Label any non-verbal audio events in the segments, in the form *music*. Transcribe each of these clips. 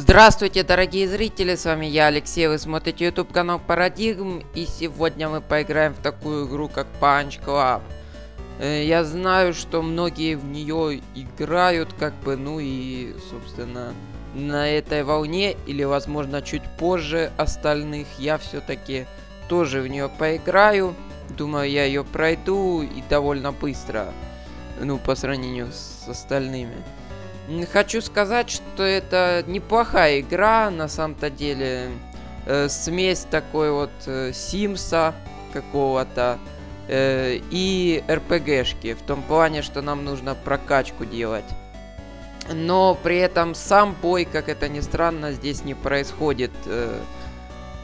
Здравствуйте, дорогие зрители, с вами я, Алексей, вы смотрите YouTube канал Парадигм, и сегодня мы поиграем в такую игру, как Punch Club. Э, я знаю, что многие в нее играют, как бы, ну и, собственно, на этой волне, или, возможно, чуть позже остальных, я все-таки тоже в нее поиграю. Думаю, я ее пройду и довольно быстро, ну, по сравнению с остальными. Хочу сказать, что это неплохая игра, на самом-то деле. Э, смесь такой вот э, Симса какого-то э, и РПГшки. В том плане, что нам нужно прокачку делать. Но при этом сам бой, как это ни странно, здесь не происходит э,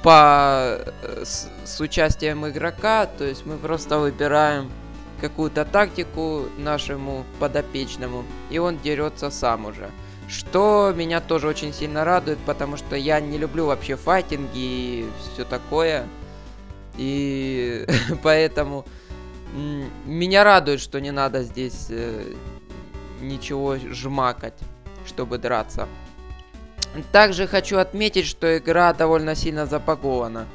по, э, с, с участием игрока. То есть мы просто выбираем какую-то тактику нашему подопечному, и он дерется сам уже. Что меня тоже очень сильно радует, потому что я не люблю вообще файтинги и все такое. И *laughs* поэтому меня радует, что не надо здесь э, ничего жмакать, чтобы драться. Также хочу отметить, что игра довольно сильно запагована.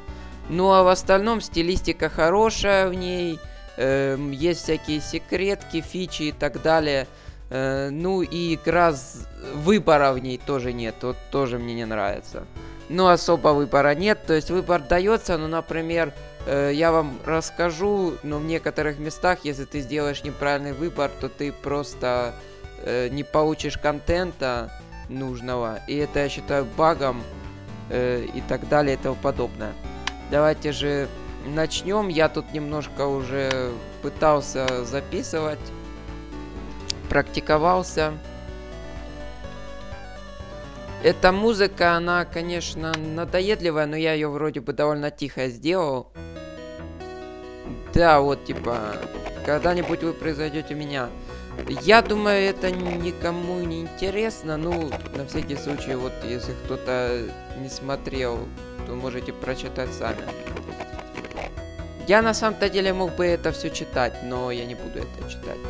Ну а в остальном стилистика хорошая в ней. Э, есть всякие секретки, фичи и так далее. Э, ну и игра с... выбора в ней тоже нет, вот тоже мне не нравится. Ну особо выбора нет, то есть выбор дается, ну например, э, я вам расскажу, но в некоторых местах, если ты сделаешь неправильный выбор, то ты просто э, не получишь контента нужного, и это я считаю багом э, и так далее и тому подобное. Давайте же начнем. Я тут немножко уже пытался записывать, практиковался. Эта музыка, она, конечно, надоедливая, но я ее вроде бы довольно тихо сделал. Да, вот, типа, когда-нибудь вы произойдете меня. Я думаю, это никому не интересно. Ну, на всякий случай, вот, если кто-то не смотрел, то можете прочитать сами. Я на самом-то деле мог бы это все читать, но я не буду это читать.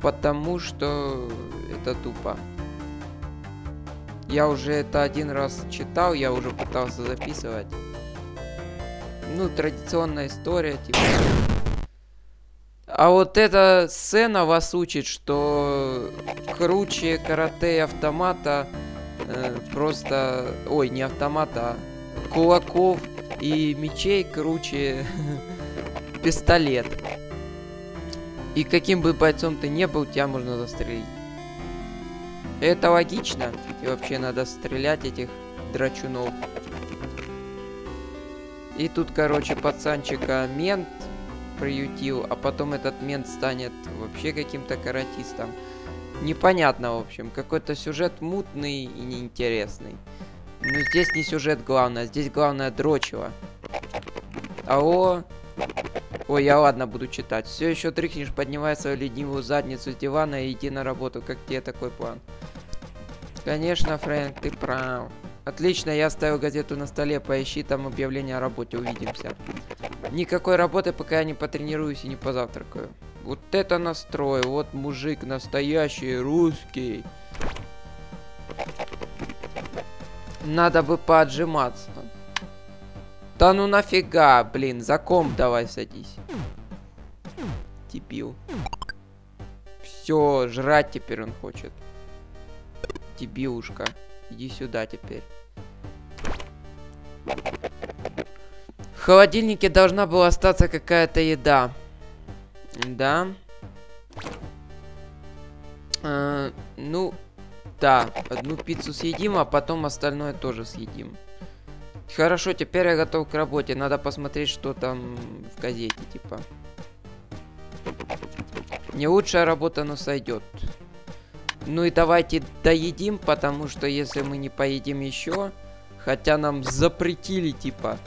Потому что это тупо. Я уже это один раз читал, я уже пытался записывать. Ну, традиционная история, типа. А вот эта сцена вас учит, что круче карате автомата э, просто... Ой, не автомата, а кулаков и мечей круче *laughs* пистолет. И каким бы бойцом ты не был, тебя можно застрелить. Это логично. И вообще надо стрелять этих драчунов. И тут, короче, пацанчика мент приютил, а потом этот мент станет вообще каким-то каратистом. Непонятно, в общем. Какой-то сюжет мутный и неинтересный. Ну, здесь не сюжет главное, здесь главное дрочево. Алло? Ой, я ладно буду читать. Все еще дрыхнешь, поднимай свою ленивую задницу с дивана и иди на работу. Как тебе такой план? Конечно, Фрэнк, ты прав. Отлично, я оставил газету на столе. Поищи там объявление о работе. Увидимся. Никакой работы, пока я не потренируюсь и не позавтракаю. Вот это настрой. Вот мужик настоящий, русский. Надо бы поотжиматься. Да ну нафига, блин, за ком давай садись. Дебил. Все, жрать теперь он хочет. Дебилушка. Иди сюда теперь. В холодильнике должна была остаться какая-то еда. Да. А, ну, да, одну пиццу съедим, а потом остальное тоже съедим. Хорошо, теперь я готов к работе. Надо посмотреть, что там в газете, типа. Не лучшая работа, но сойдет. Ну и давайте доедим, потому что если мы не поедим еще, хотя нам запретили, типа,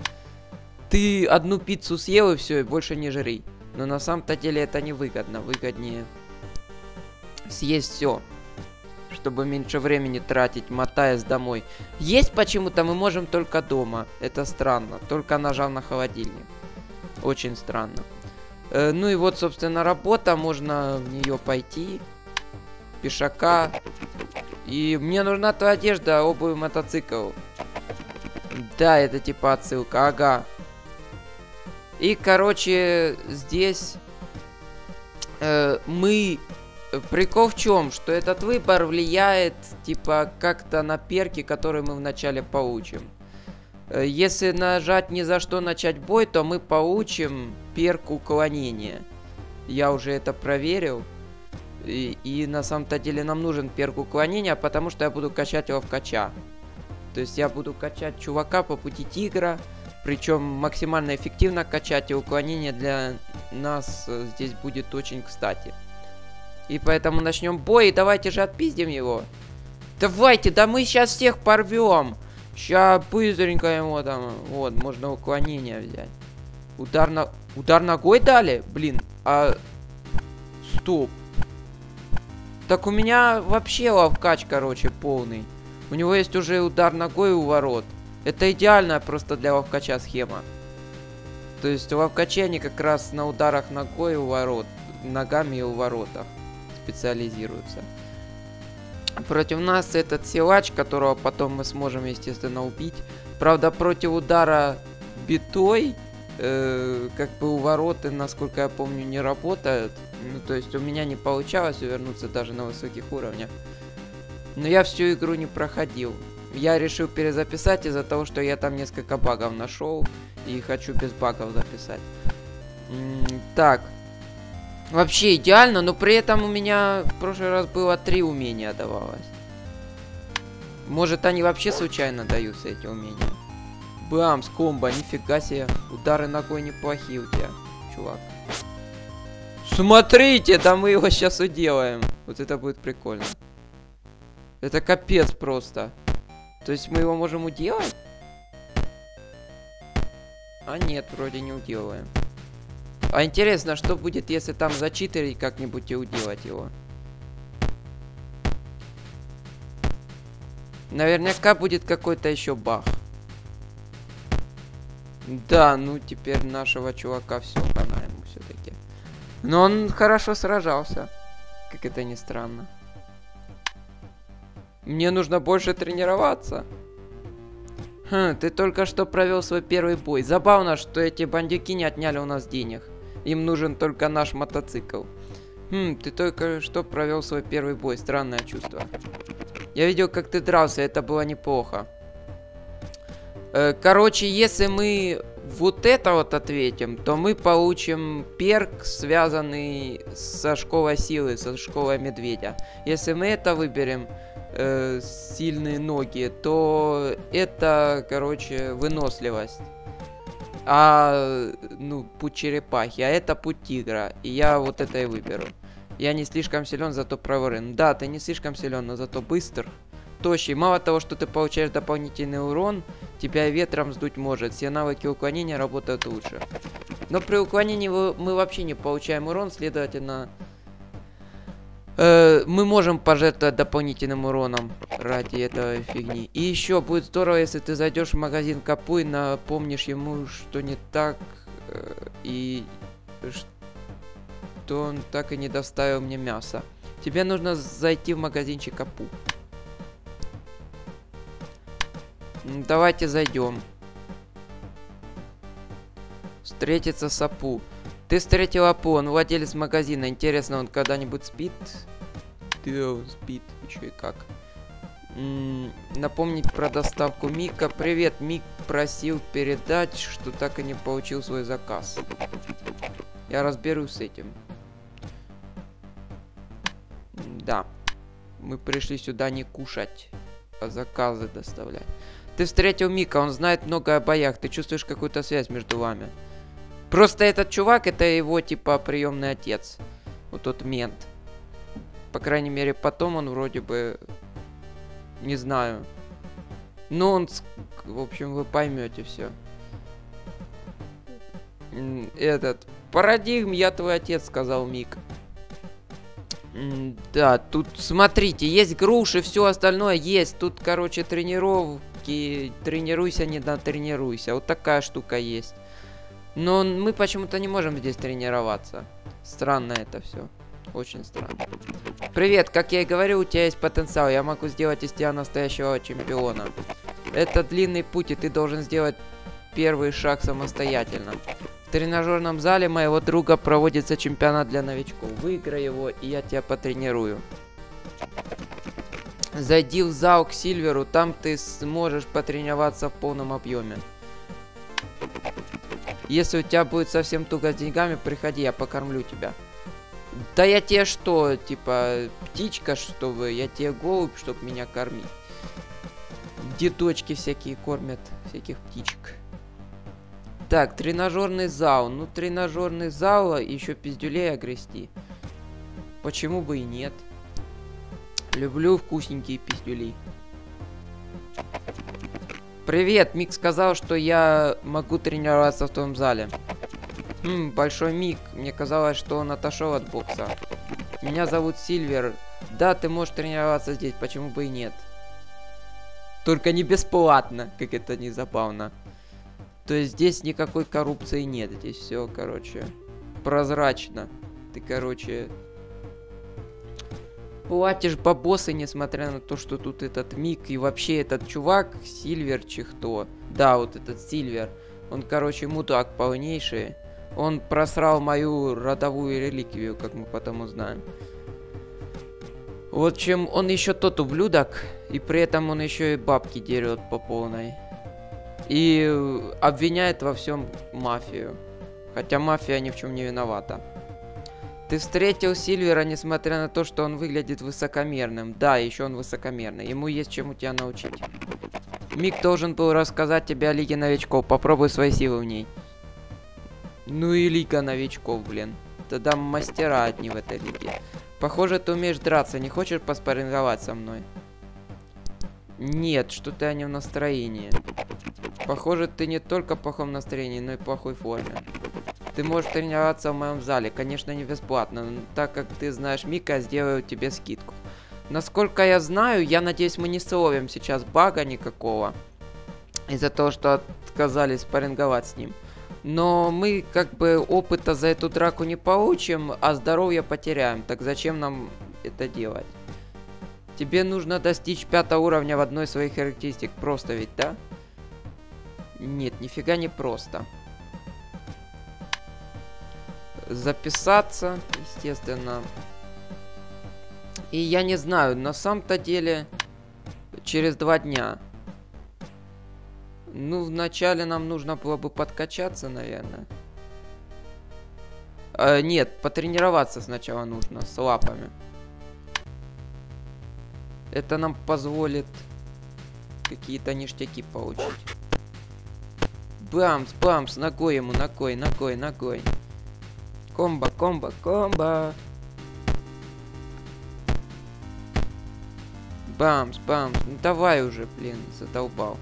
ты одну пиццу съел и все, и больше не жри. Но на самом-то деле это невыгодно. Выгоднее съесть все чтобы меньше времени тратить, мотаясь домой. Есть почему-то мы можем только дома. Это странно. Только нажав на холодильник. Очень странно. Э, ну и вот, собственно, работа. Можно в нее пойти. Пешака. И мне нужна твоя одежда, обувь, мотоцикл. Да, это типа отсылка, ага. И, короче, здесь э, мы... Прикол в чем? Что этот выбор влияет, типа, как-то на перки, которые мы вначале получим. Э, если нажать ни за что начать бой, то мы получим перк уклонения. Я уже это проверил. И, и на самом-то деле нам нужен перк уклонения, потому что я буду качать его в кача. То есть я буду качать чувака по пути тигра, причем максимально эффективно качать, и уклонение для нас э, здесь будет очень кстати. И поэтому начнем бой, и давайте же отпиздим его. Давайте, да мы сейчас всех порвем. Сейчас быстренько ему там, вот, можно уклонение взять. Удар на... Удар ногой дали? Блин, а... Стоп. Так у меня вообще ловкач, короче, полный. У него есть уже удар ногой у ворот. Это идеальная просто для ловкача схема. То есть ловкачи они как раз на ударах ногой у ворот, ногами и у воротах специализируются. Против нас этот силач, которого потом мы сможем, естественно, убить. Правда, против удара битой, э, как бы у вороты, насколько я помню, не работает. Ну, то есть у меня не получалось увернуться даже на высоких уровнях. Но я всю игру не проходил. Я решил перезаписать из-за того, что я там несколько багов нашел. И хочу без багов записать. М -м так. Вообще идеально, но при этом у меня в прошлый раз было три умения давалось. Может они вообще случайно даются, эти умения. Бам, с комбо, нифига себе. Удары ногой неплохие у тебя, чувак. Смотрите, да мы его сейчас уделаем. Вот это будет прикольно. Это капец просто. То есть мы его можем уделать? А нет, вроде не уделаем. А интересно, что будет, если там зачитерить как-нибудь и уделать его? Наверняка будет какой-то еще бах. Да, ну теперь нашего чувака все хана ему все-таки. Но он хорошо сражался. Как это ни странно. Мне нужно больше тренироваться. Хм, ты только что провел свой первый бой. Забавно, что эти бандюки не отняли у нас денег. Им нужен только наш мотоцикл. Хм, ты только что провел свой первый бой. Странное чувство. Я видел, как ты дрался, это было неплохо. Э, короче, если мы вот это вот ответим, то мы получим перк, связанный со школой силы, со школой медведя. Если мы это выберем, э, сильные ноги, то это, короче, выносливость. А, ну, путь черепахи, а это путь тигра. И я вот это и выберу. Я не слишком силен, зато проворен. Да, ты не слишком силен, но зато быстр. Тощий. Мало того, что ты получаешь дополнительный урон, тебя ветром сдуть может. Все навыки уклонения работают лучше. Но при уклонении мы вообще не получаем урон, следовательно, Э, мы можем пожертвовать дополнительным уроном ради этого фигни. И еще будет здорово, если ты зайдешь в магазин Капу и напомнишь ему, что не так, э, и что он так и не доставил мне мясо. Тебе нужно зайти в магазинчик Капу. Давайте зайдем. Встретиться с Апу. Ты встретил Апу, он владелец магазина. Интересно, он когда-нибудь спит? Да, спит. Еще и как. М -м, напомнить про доставку Мика. Привет, Мик просил передать, что так и не получил свой заказ. Я разберусь с этим. Да. Мы пришли сюда не кушать, а заказы доставлять. Ты встретил Мика, он знает много о боях. Ты чувствуешь какую-то связь между вами. Просто этот чувак, это его, типа, приемный отец. Вот тот мент. По крайней мере, потом он вроде бы... Не знаю. Но он... В общем, вы поймете все. Этот... Парадигм, я твой отец, сказал Мик. Да, тут, смотрите, есть груши, все остальное есть. Тут, короче, тренировки. Тренируйся, не натренируйся. Вот такая штука есть. Но мы почему-то не можем здесь тренироваться. Странно это все. Очень странно. Привет, как я и говорил, у тебя есть потенциал. Я могу сделать из тебя настоящего чемпиона. Это длинный путь, и ты должен сделать первый шаг самостоятельно. В тренажерном зале моего друга проводится чемпионат для новичков. Выиграй его, и я тебя потренирую. Зайди в зал к Сильверу, там ты сможешь потренироваться в полном объеме. Если у тебя будет совсем туго с деньгами, приходи, я покормлю тебя. Да я тебе что, типа, птичка, чтобы, я тебе голубь, чтобы меня кормить. Деточки всякие кормят всяких птичек. Так, тренажерный зал. Ну, тренажерный зал, еще пиздюлей огрести. Почему бы и нет? Люблю вкусненькие пиздюли. Привет, Мик сказал, что я могу тренироваться в том зале. Хм, большой Мик. Мне казалось, что он отошел от бокса. Меня зовут Сильвер. Да, ты можешь тренироваться здесь, почему бы и нет. Только не бесплатно, как это не забавно. То есть здесь никакой коррупции нет. Здесь все, короче, прозрачно. Ты, короче, платишь бабосы, несмотря на то, что тут этот Мик и вообще этот чувак, Сильвер Чихто. Да, вот этот Сильвер. Он, короче, мудак полнейший. Он просрал мою родовую реликвию, как мы потом узнаем. Вот чем он еще тот ублюдок, и при этом он еще и бабки дерет по полной. И обвиняет во всем мафию. Хотя мафия ни в чем не виновата. Ты встретил Сильвера, несмотря на то, что он выглядит высокомерным. Да, еще он высокомерный. Ему есть чему тебя научить. Мик должен был рассказать тебе о Лиге Новичков. Попробуй свои силы в ней. Ну и Лига Новичков, блин. Тогда мастера одни в этой лиге. Похоже, ты умеешь драться. Не хочешь поспоринговать со мной? Нет, что ты не в настроении. Похоже, ты не только в плохом настроении, но и в плохой форме. Ты можешь тренироваться в моем зале, конечно, не бесплатно, но так как ты знаешь Мика, я сделаю тебе скидку. Насколько я знаю, я надеюсь, мы не словим сейчас бага никакого. Из-за того, что отказались спарринговать с ним. Но мы как бы опыта за эту драку не получим, а здоровье потеряем. Так зачем нам это делать? Тебе нужно достичь пятого уровня в одной из своих характеристик. Просто ведь, да? Нет, нифига не просто записаться, естественно. И я не знаю, на самом-то деле, через два дня. Ну, вначале нам нужно было бы подкачаться, наверное. Э, нет, потренироваться сначала нужно с лапами. Это нам позволит какие-то ништяки получить. Бамс, бамс, ногой ему, ногой, ногой, ногой. Комбо, комбо, комбо. Бамс, бамс. Ну давай уже, блин, задолбал.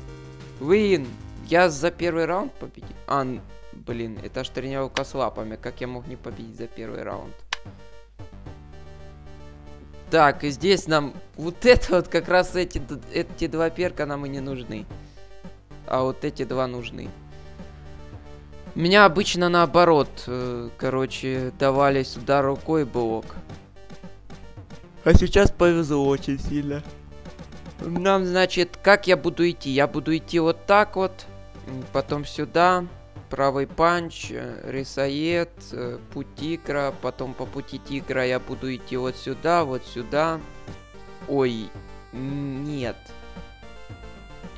Вин! Я за первый раунд победил. А, блин, это ж тренировка с лапами. Как я мог не победить за первый раунд? Так, и здесь нам вот это вот как раз эти, эти два перка нам и не нужны. А вот эти два нужны. Меня обычно наоборот, э, короче, давали сюда рукой блок. А сейчас повезло очень сильно. Нам, значит, как я буду идти? Я буду идти вот так вот, потом сюда, правый панч, э, рисоед, э, путь тигра, потом по пути тигра я буду идти вот сюда, вот сюда. Ой, нет.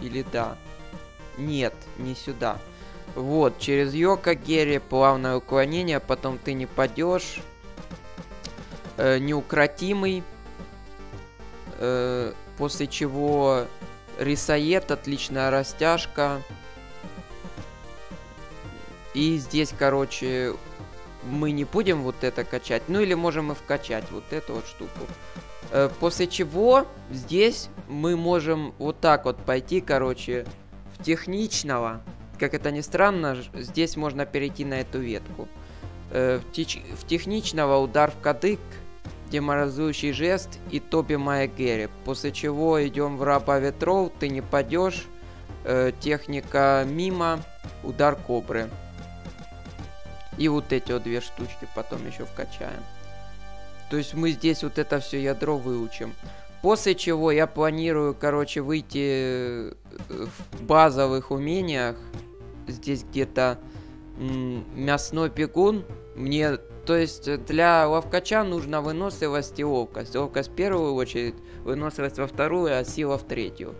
Или да? Нет, не сюда. Вот, через Йока Герри, плавное уклонение, потом ты не падешь. Э, неукротимый. Э, после чего Рисоед, отличная растяжка. И здесь, короче, мы не будем вот это качать. Ну или можем мы вкачать вот эту вот штуку. Э, после чего здесь мы можем вот так вот пойти, короче, в техничного. Как это ни странно, здесь можно перейти на эту ветку. Э, в, теч в техничного удар в кадык, деморализующий жест и Тоби Майя. После чего идем в раба ветров, ты не падешь. Э, техника мимо, удар кобры. И вот эти вот две штучки потом еще вкачаем. То есть мы здесь вот это все ядро выучим. После чего я планирую, короче, выйти э, в базовых умениях. Здесь где-то мясной бегун. Мне, то есть для ловкача нужна выносливость и ловкость. Ловкость в первую очередь, выносливость во вторую, а сила в третью.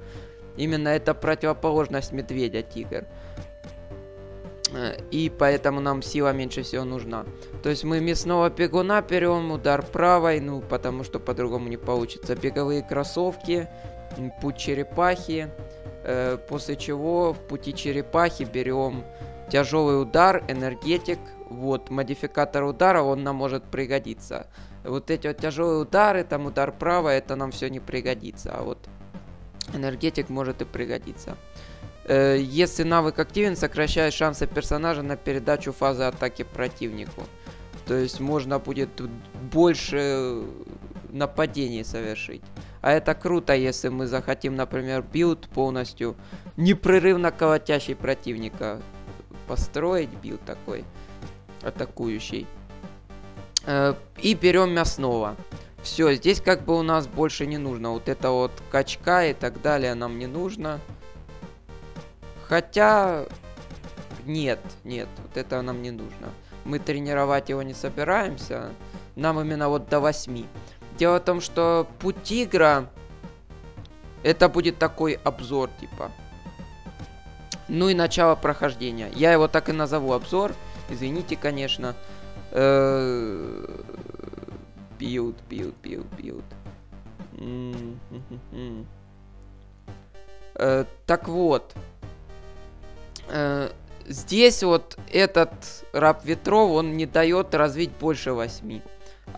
Именно это противоположность медведя, тигр. Э, и поэтому нам сила меньше всего нужна. То есть мы мясного бегуна берем, удар правой, ну, потому что по-другому не получится. Беговые кроссовки, путь черепахи. Э, после чего в пути черепахи берем тяжелый удар, энергетик. Вот, модификатор удара, он нам может пригодиться. Вот эти вот тяжелые удары, там удар правой, это нам все не пригодится. А вот энергетик может и пригодиться. Э, если навык активен, сокращает шансы персонажа на передачу фазы атаки противнику. То есть можно будет больше нападений совершить. А это круто, если мы захотим, например, build полностью непрерывно колотящий противника. Построить build такой атакующий. Э, и берем мясного. Все, здесь как бы у нас больше не нужно. Вот это вот качка и так далее нам не нужно. Хотя... Нет, нет, вот это нам не нужно. Мы тренировать его не собираемся. Нам именно вот до 8. Дело в том, что путь тигра... Это будет такой обзор, типа. Ну и начало прохождения. Я его так и назову обзор. Извините, конечно. Build, build, build, build. Так вот. Э, здесь вот этот раб ветров, он не дает развить больше 8.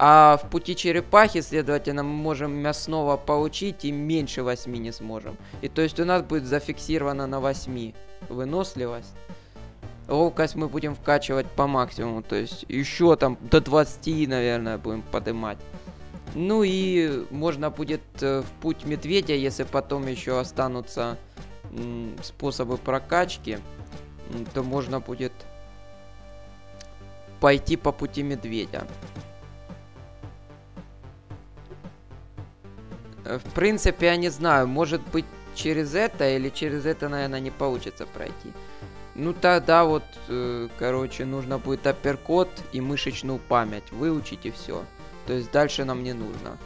А в пути черепахи, следовательно, мы можем мясного получить и меньше 8 не сможем. И то есть у нас будет зафиксировано на 8 выносливость. Ловкость мы будем вкачивать по максимуму, то есть еще там до 20, наверное, будем поднимать. Ну и можно будет э, в путь медведя, если потом еще останутся способы прокачки то можно будет пойти по пути медведя. В принципе, я не знаю, может быть через это или через это, наверное, не получится пройти. Ну тогда вот, э, короче, нужно будет апперкот и мышечную память выучить и все. То есть дальше нам не нужно.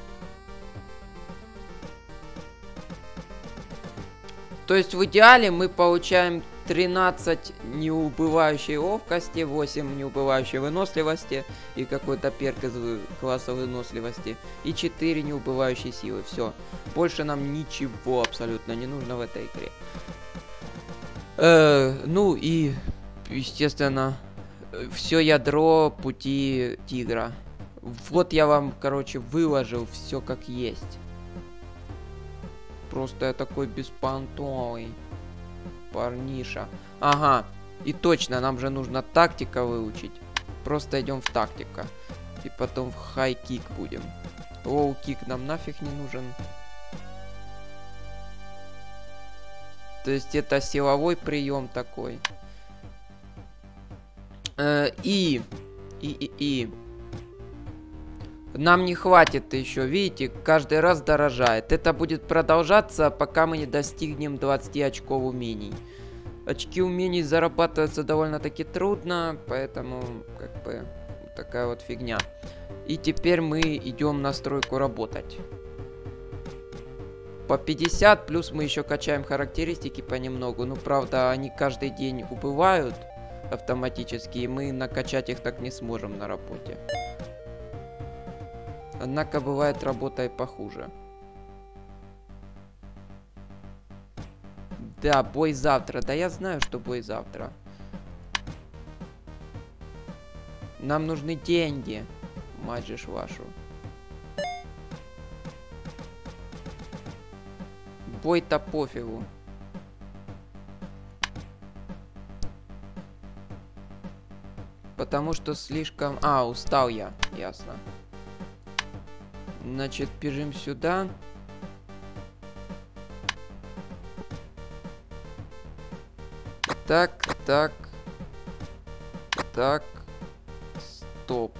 То есть в идеале мы получаем 13 неубывающей ловкости, 8 неубывающей выносливости и какой-то перк из класса выносливости и 4 неубывающей силы. Все. Больше нам ничего абсолютно не нужно в этой игре. Э, ну и, естественно, все ядро пути тигра. Вот я вам, короче, выложил все как есть. Просто я такой беспонтовый парниша. Ага, и точно, нам же нужно тактика выучить. Просто идем в тактика. И потом в high kick будем. Low kick нам нафиг не нужен. То есть это силовой прием такой. Э, и, и, и, и. Нам не хватит еще, видите, каждый раз дорожает. Это будет продолжаться, пока мы не достигнем 20 очков умений. Очки умений зарабатываются довольно-таки трудно, поэтому, как бы, такая вот фигня. И теперь мы идем на стройку работать. По 50, плюс мы еще качаем характеристики понемногу. Ну, правда, они каждый день убывают автоматически, и мы накачать их так не сможем на работе. Однако бывает работа и похуже. Да, бой завтра. Да я знаю, что бой завтра. Нам нужны деньги. Же вашу. Бой-то пофигу. Потому что слишком... А, устал я. Ясно. Значит, бежим сюда. Так, так. Так. Стоп.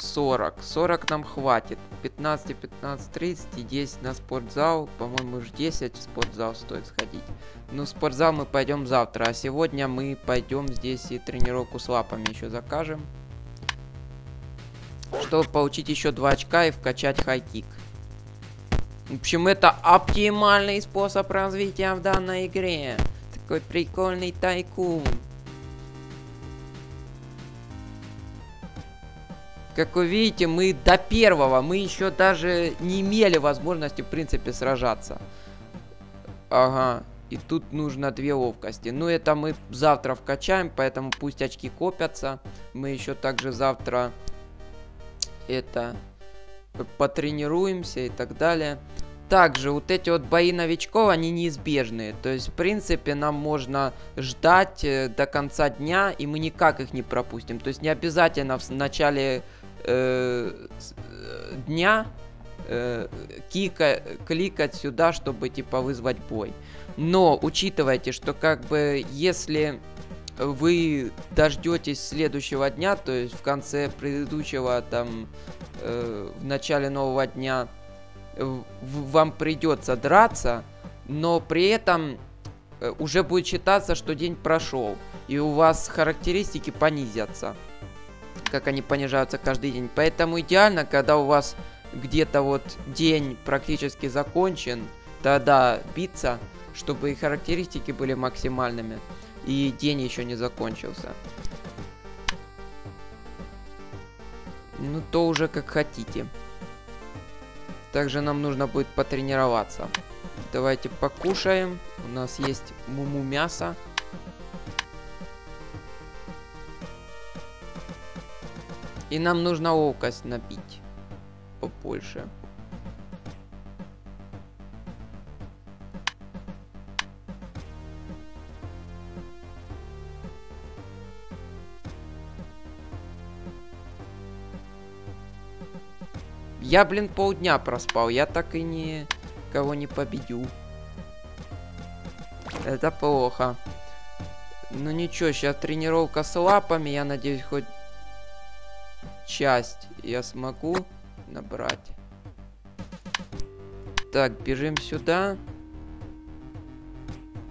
40. 40 нам хватит. 15, 15, 30 и 10 на спортзал. По-моему, уж 10 в спортзал стоит сходить. Ну, в спортзал мы пойдем завтра. А сегодня мы пойдем здесь и тренировку с лапами еще закажем. Чтобы получить еще 2 очка и вкачать хайкик. В общем, это оптимальный способ развития в данной игре. Такой прикольный тайкун. Как вы видите, мы до первого, мы еще даже не имели возможности, в принципе, сражаться. Ага, и тут нужно две ловкости. Ну, это мы завтра вкачаем, поэтому пусть очки копятся. Мы еще также завтра это потренируемся и так далее. Также вот эти вот бои новичков, они неизбежные. То есть, в принципе, нам можно ждать э, до конца дня, и мы никак их не пропустим. То есть, не обязательно в начале э, э, дня э, кика, кликать сюда, чтобы, типа, вызвать бой. Но учитывайте, что, как бы, если вы дождетесь следующего дня, то есть в конце предыдущего, там, э, в начале нового дня вам придется драться, но при этом э, уже будет считаться, что день прошел, и у вас характеристики понизятся, как они понижаются каждый день. Поэтому идеально, когда у вас где-то вот день практически закончен, тогда биться, чтобы и характеристики были максимальными, и день еще не закончился. Ну, то уже как хотите. Также нам нужно будет потренироваться. Давайте покушаем. У нас есть муму мясо. И нам нужно ловкость набить побольше. Я, блин, полдня проспал. Я так и не... Кого не победю. Это плохо. Ну ничего, сейчас тренировка с лапами. Я надеюсь, хоть часть я смогу набрать. Так, бежим сюда.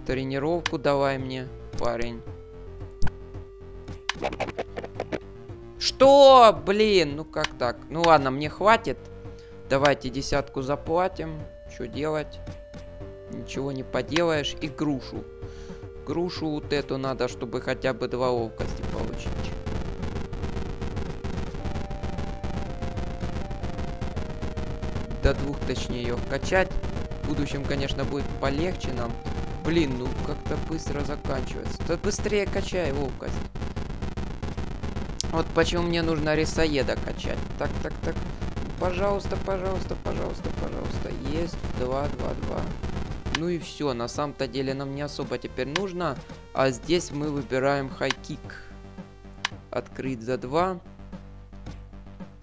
Тренировку давай мне, парень. Что? Блин, ну как так? Ну ладно, мне хватит. Давайте десятку заплатим. Что делать? Ничего не поделаешь. И грушу. Грушу вот эту надо, чтобы хотя бы два ловкости получить. До двух, точнее, ее качать. В будущем, конечно, будет полегче нам. Блин, ну как-то быстро заканчивается. Да быстрее качай ловкость. Вот почему мне нужно рисоеда качать. Так, так, так. Пожалуйста, пожалуйста, пожалуйста, пожалуйста. Есть. Два, два, два. Ну и все. На самом-то деле нам не особо теперь нужно. А здесь мы выбираем хайкик. Открыть за два.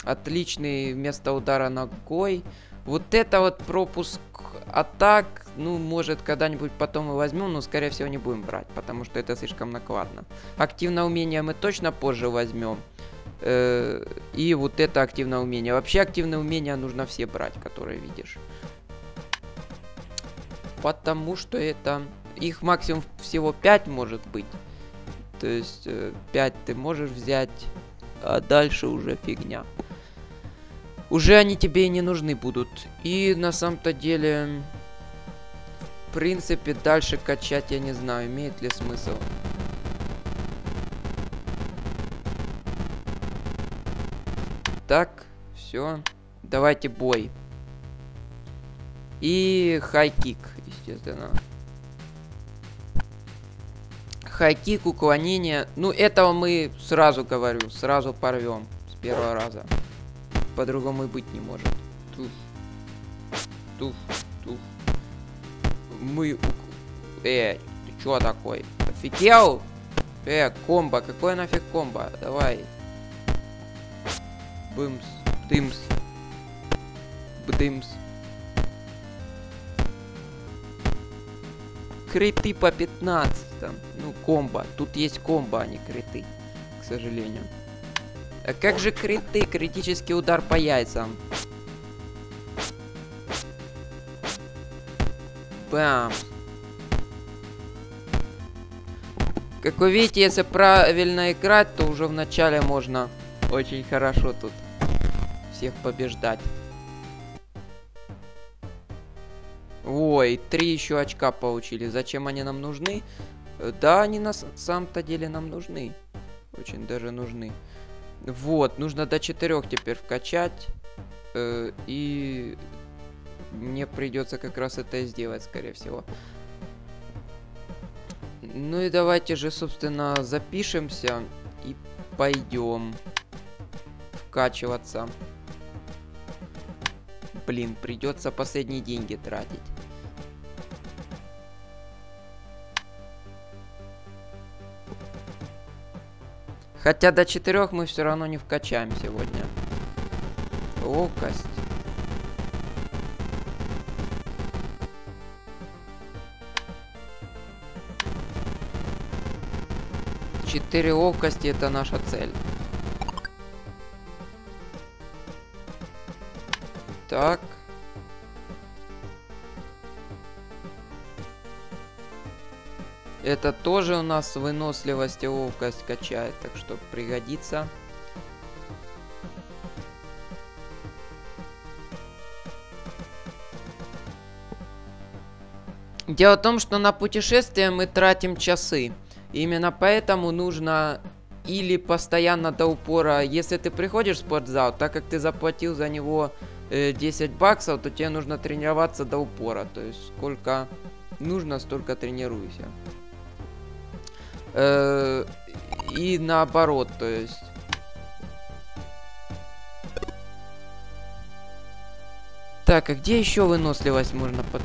Отличный вместо удара ногой. Вот это вот пропуск атак, ну, может, когда-нибудь потом мы возьмем, но, скорее всего, не будем брать, потому что это слишком накладно. Активное умение мы точно позже возьмем. Э, и вот это активное умение. Вообще активное умение нужно все брать, которые видишь. Потому что это... Их максимум всего 5 может быть. То есть э, 5 ты можешь взять, а дальше уже фигня. Уже они тебе и не нужны будут. И на самом-то деле... Принципе, дальше качать я не знаю, имеет ли смысл. Так, все. Давайте бой. И хайкик, естественно. Хайкик, уклонение. Ну, этого мы сразу говорю, сразу порвем с первого раза. По-другому и быть не может. Туф. Туф, туф. Мы... Э, ты чё такой? Офигел? Э, комбо, какой нафиг комбо? Давай. Бымс, дымс, бдымс. Криты по 15 там. Ну, комбо. Тут есть комбо, а не криты. К сожалению. А как же криты, критический удар по яйцам? Бам. Как вы видите, если правильно играть, то уже в начале можно очень хорошо тут всех побеждать. Ой, три еще очка получили. Зачем они нам нужны? Да, они на самом-то деле нам нужны. Очень даже нужны. Вот, нужно до четырех теперь вкачать. Э, и мне придется как раз это сделать, скорее всего. Ну и давайте же, собственно, запишемся и пойдем вкачиваться. Блин, придется последние деньги тратить. Хотя до четырех мы все равно не вкачаем сегодня. Ловкость. Четыре ловкости это наша цель. Так. Это тоже у нас выносливость и ловкость качает, так что пригодится. Дело в том, что на путешествие мы тратим часы. Именно поэтому нужно или постоянно до упора, если ты приходишь в спортзал, так как ты заплатил за него э, 10 баксов, то тебе нужно тренироваться до упора. То есть сколько нужно, столько тренируйся. Э, и наоборот, то есть... Так, а где еще выносливость можно под...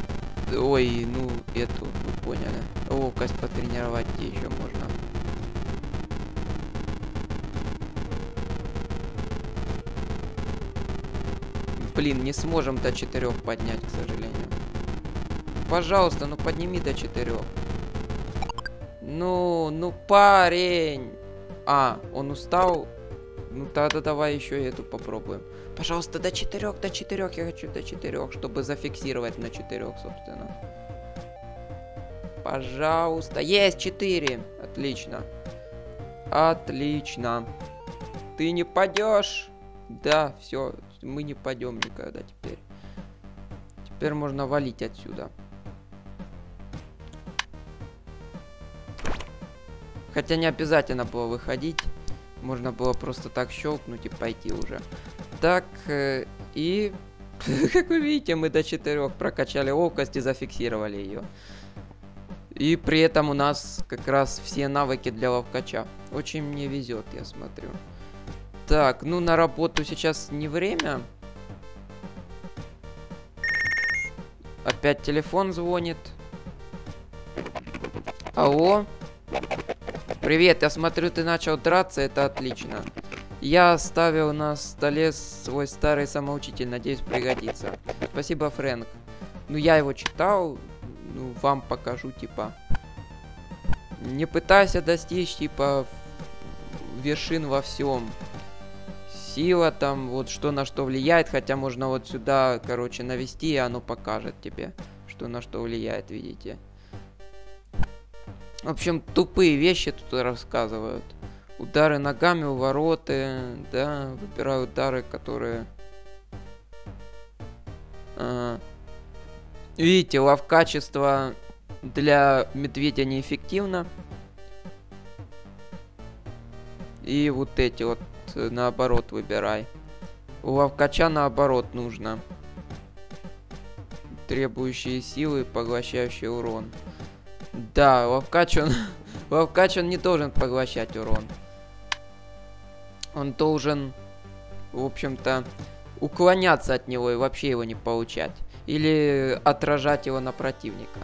Ой, ну, эту, вы поняли. Ловкость потренировать где еще можно? Блин, не сможем до четырех поднять, к сожалению. Пожалуйста, ну подними до четырех. Ну, ну, парень. А, он устал. Ну, тогда давай еще эту попробуем. Пожалуйста, до четырех, до четырех. Я хочу до четырех, чтобы зафиксировать на четырех, собственно. Пожалуйста. Есть четыре. Отлично. Отлично. Ты не падешь. Да, все. Мы не пойдем никогда теперь. Теперь можно валить отсюда. Хотя не обязательно было выходить. Можно было просто так щелкнуть и пойти уже. Так, э, и... *laughs* Как вы видите, мы до четырех прокачали ловкость и зафиксировали ее. И при этом у нас как раз все навыки для ловкача. Очень мне везет, я смотрю. Так, ну на работу сейчас не время. Опять телефон звонит. Алло? Привет, я смотрю, ты начал драться, это отлично. Я оставил на столе свой старый самоучитель, надеюсь, пригодится. Спасибо, Фрэнк. Ну, я его читал, ну, вам покажу, типа. Не пытайся достичь, типа, вершин во всем. Сила там, вот что на что влияет, хотя можно вот сюда, короче, навести, и оно покажет тебе, что на что влияет, видите. В общем, тупые вещи тут рассказывают. Удары ногами, увороты, да, выбираю удары, которые... А, видите, лав-качество для медведя неэффективно. И вот эти вот наоборот выбирай. У лавкача наоборот нужно. Требующие силы, поглощающие урон. Да, Лавкач он... *laughs* Лавкач он не должен поглощать урон. Он должен, в общем-то, уклоняться от него и вообще его не получать. Или отражать его на противника.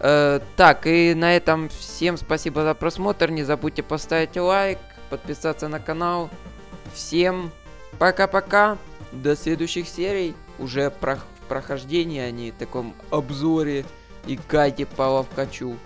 Э, так, и на этом всем спасибо за просмотр. Не забудьте поставить лайк, подписаться на канал. Всем пока-пока. До следующих серий. Уже про в прохождении, а не таком обзоре и гайде по ловкачу.